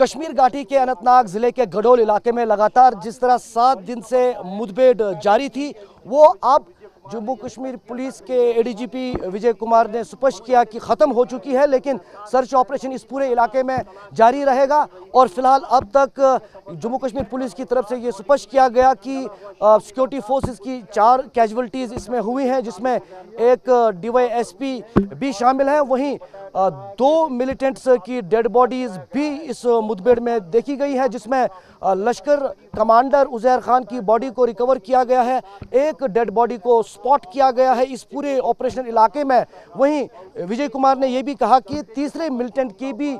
कश्मीर घाटी के अनंतनाग ज़िले के गडोल इलाके में लगातार जिस तरह सात दिन से मुठभेड़ जारी थी, वो अब जम्मू कश्मीर पुलिस के एडीजीपी विजय कुमार ने स्पष्ट किया कि ख़त्म हो चुकी है, लेकिन सर्च ऑपरेशन इस पूरे इलाके में जारी रहेगा। और फ़िलहाल अब तक जम्मू कश्मीर पुलिस की तरफ़ से ये स्पष्ट किया गया कि सिक्योरिटी फोर्सेस की चार कैजुअलिटीज़ इसमें हुई हैं, जिसमें एक डीवाईएसपी भी शामिल हैं। वहीं दो मिलिटेंट्स की डेड बॉडीज भी इस मुठभेड़ में देखी गई है, जिसमें लश्कर कमांडर उजैर खान की बॉडी को रिकवर किया गया है, एक डेड बॉडी को स्पॉट किया गया है इस पूरे ऑपरेशन इलाके में। वहीं, विजय कुमार ने यह भी कहा कि तीसरे मिलिटेंट की भी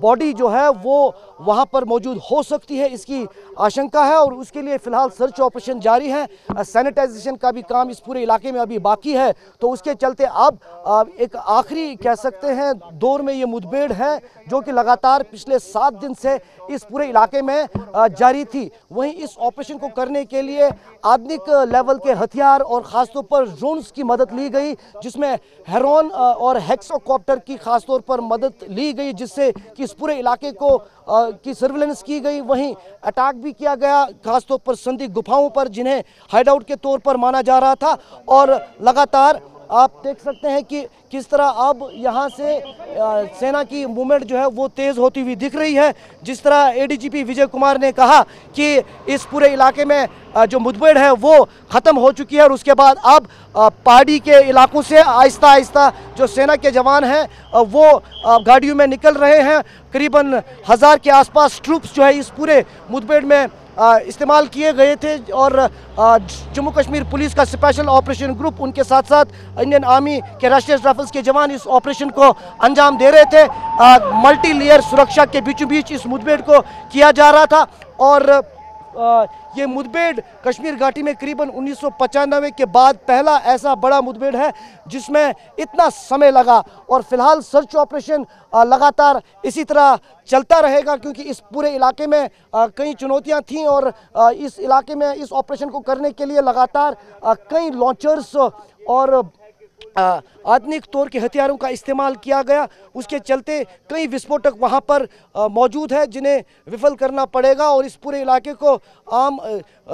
बॉडी जो है, वो वहाँ पर मौजूद हो सकती है, इसकी आशंका है और उसके लिए फ़िलहाल सर्च ऑपरेशन जारी है। सैनिटाइजेशन का भी काम इस पूरे इलाके में अभी बाकी है। तो उसके चलते अब एक आखिरी कह सकते हैं, दौर में ये मुठभेड़ है, जो कि लगातार पिछले सात दिन से इस पूरे इलाके में जारी थी। वहीं इस ऑपरेशन को करने के लिए आधुनिक लेवल के हथियार और ख़ासतौर पर ड्रोन्स की मदद ली गई, जिसमें हेरोन और हेक्सोकॉप्टर की खासतौर पर मदद ली गई, जिससे कि इस पूरे इलाके को की सर्विलेंस की गई, वहीं अटैक भी किया गया, खासतौर पर संदिग्ध गुफाओं पर, जिन्हें हाइड आउट के तौर पर माना जा रहा था, और लगातार आप देख सकते हैं कि किस तरह अब यहाँ से सेना की मूवमेंट जो है वो तेज़ होती हुई दिख रही है। जिस तरह एडीजीपी विजय कुमार ने कहा कि इस पूरे इलाके में जो मुठभेड़ है वो ख़त्म हो चुकी है और उसके बाद अब पहाड़ी के इलाकों से आहिस्ता आहिस्ता जो सेना के जवान हैं वो गाड़ियों में निकल रहे हैं। करीबन हज़ार के आसपास ट्रूप्स जो है इस पूरे मुठभेड़ में इस्तेमाल किए गए थे और जम्मू कश्मीर पुलिस का स्पेशल ऑपरेशन ग्रुप उनके साथ साथ इंडियन आर्मी के राष्ट्रीय राइफल्स के जवान इस ऑपरेशन को अंजाम दे रहे थे। मल्टी लेयर सुरक्षा के बीचों बीच इस मुठभेड़ को किया जा रहा था और ये मुठभेड़ कश्मीर घाटी में करीबन उन्नीस के बाद पहला ऐसा बड़ा मुठभेड़ है, जिसमें इतना समय लगा और फ़िलहाल सर्च ऑपरेशन लगातार इसी तरह चलता रहेगा क्योंकि इस पूरे इलाके में कई चुनौतियाँ थीं और इस इलाके में इस ऑपरेशन को करने के लिए लगातार कई लॉन्चर्स और आधुनिक तौर के हथियारों का इस्तेमाल किया गया। उसके चलते कई विस्फोटक वहाँ पर मौजूद है, जिन्हें विफल करना पड़ेगा और इस पूरे इलाके को आम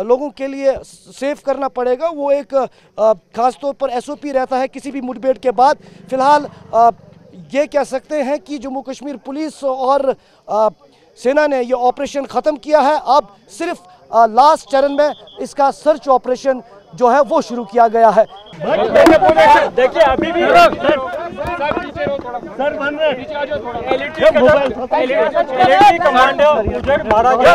लोगों के लिए सेफ़ करना पड़ेगा। वो एक खास तौर पर एसओपी रहता है किसी भी मुठभेड़ के बाद। फ़िलहाल ये कह सकते हैं कि जम्मू कश्मीर पुलिस और सेना ने ये ऑपरेशन ख़त्म किया है। अब सिर्फ़ लास्ट चरण में इसका सर्च ऑपरेशन जो है वो शुरू किया गया है। देखिए अभी भी सर बन कमांडर मारा गया।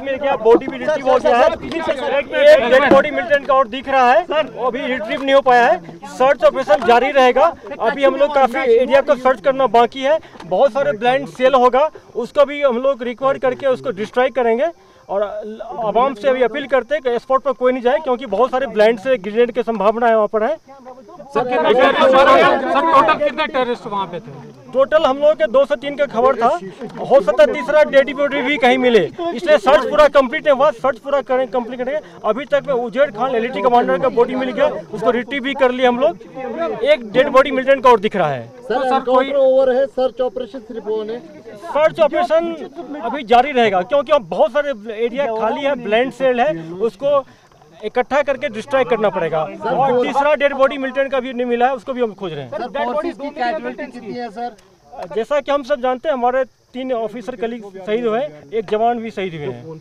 मिल गया बॉडी भी रिट्रीव हो। गया है एक डेड बॉडी मिलिटेंट का और दिख रहा है। अभी रिट्रीव नहीं हो पाया है। सर्च ऑपरेशन जारी रहेगा। अभी हम लोग काफ़ी एरिया को सर्च करना बाकी है। बहुत सारे ब्लाइंड सेल होगा। उसको भी हम लोग रिकवर करके उसको डिस्ट्रॉय करेंगे। और आवाम से अभी अपील करते हैं कि स्पॉट पर कोई नहीं जाए क्योंकि बहुत सारे ब्लाइंड से ग्रेनेड की संभावना है। वहाँ पर है टोटल कितने टेररिस्ट वहाँ पे थे? टोटल हम लोगों के दो से तीन का खबर था। हो सकता है तीसरा डेडी बॉडी भी कहीं मिले। इसलिए सर्च पूरा कंप्लीट नहीं हुआ। सर्च पूरा करें कंप्लीट करेंगे अभी तक में उजेड खान एल कमांडर का बॉडी मिल गया। उसको रिट्रीव भी कर लिया हम लोग। एक डेड बॉडी मिलिटेंट का और दिख रहा है। सर सर कोई ओवर है। सर्च ऑपरेशन सिर्फ़ सर्च ऑपरेशन अभी जारी रहेगा क्योंकि अब बहुत सारे एरिया खाली है ब्लैंड सेल है उसको इकट्ठा करके डिस्ट्रॉय करना पड़ेगा। और तीसरा डेड बॉडी मिलिटेंट का भी नहीं मिला है उसको भी हम खोज रहे हैं। जैसा कि हम सब जानते हैं हमारे तीन ऑफिसर कलीग शहीद हुए एक जवान भी शहीद हुए हैं।